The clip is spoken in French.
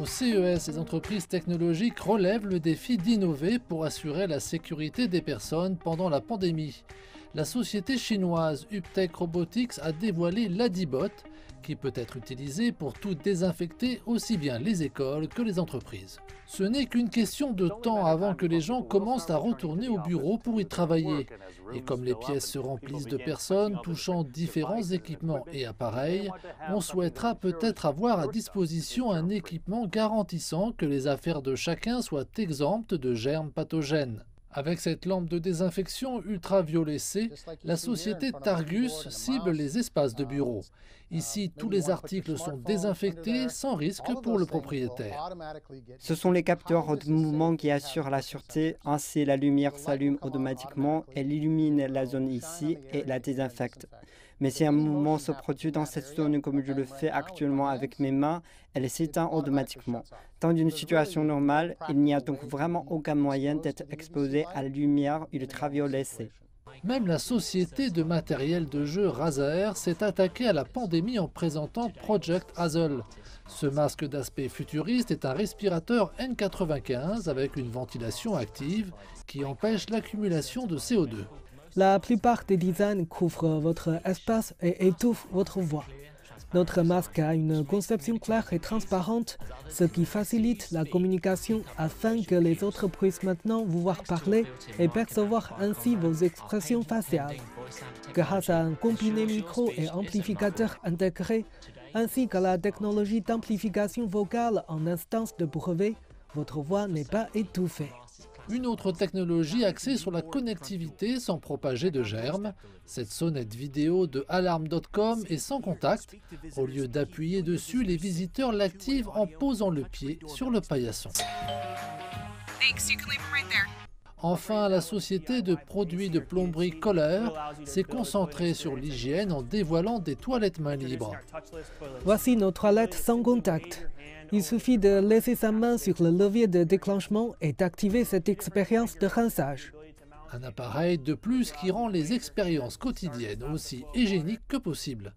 Au CES, les entreprises technologiques relèvent le défi d'innover pour assurer la sécurité des personnes pendant la pandémie. La société chinoise Uptech Robotics a dévoilé l'Adibot, qui peut être utilisé pour tout désinfecter aussi bien les écoles que les entreprises. Ce n'est qu'une question de temps avant que les gens commencent à retourner au bureau pour y travailler. Et comme les pièces se remplissent de personnes touchant différents équipements et appareils, on souhaitera peut-être avoir à disposition un équipement garantissant que les affaires de chacun soient exemptes de germes pathogènes. Avec cette lampe de désinfection ultraviolet C, la société Targus cible les espaces de bureau. Ici, tous les articles sont désinfectés sans risque pour le propriétaire. Ce sont les capteurs de mouvement qui assurent la sûreté. Ainsi, la lumière s'allume automatiquement, elle illumine la zone ici et la désinfecte. Mais si un mouvement se produit dans cette zone comme je le fais actuellement avec mes mains, elle s'éteint automatiquement. Dans une situation normale, il n'y a donc vraiment aucun moyen d'être exposé à la lumière ultraviolet C. Même la société de matériel de jeu Razer s'est attaquée à la pandémie en présentant Project Hazel. Ce masque d'aspect futuriste est un respirateur N95 avec une ventilation active qui empêche l'accumulation de CO2. La plupart des designs couvrent votre espace et étouffent votre voix. Notre masque a une conception claire et transparente, ce qui facilite la communication afin que les autres puissent maintenant vous voir parler et percevoir ainsi vos expressions faciales. Grâce à un combiné micro et amplificateur intégré, ainsi qu'à la technologie d'amplification vocale en instance de brevet, votre voix n'est pas étouffée. Une autre technologie axée sur la connectivité sans propager de germes. Cette sonnette vidéo de alarm.com est sans contact. Au lieu d'appuyer dessus, les visiteurs l'activent en posant le pied sur le paillasson. Enfin, la société de produits de plomberie Kohler s'est concentrée sur l'hygiène en dévoilant des toilettes main libres. Voici nos toilettes sans contact. Il suffit de laisser sa main sur le levier de déclenchement et d'activer cette expérience de rinçage. Un appareil de plus qui rend les expériences quotidiennes aussi hygiéniques que possible.